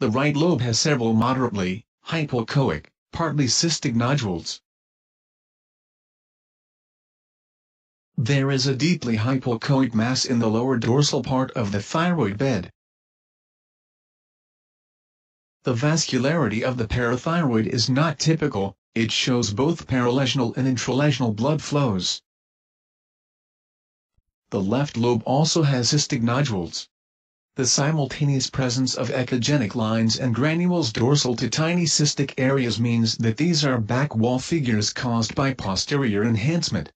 The right lobe has several moderately, hypoechoic, partly cystic nodules. There is a deeply hypoechoic mass in the lower dorsal part of the thyroid bed. The vascularity of the parathyroid is not typical, it shows both paralesional and intralesional blood flows. The left lobe also has cystic nodules. The simultaneous presence of echogenic lines and granules dorsal to tiny cystic areas means that these are back wall figures caused by posterior enhancement.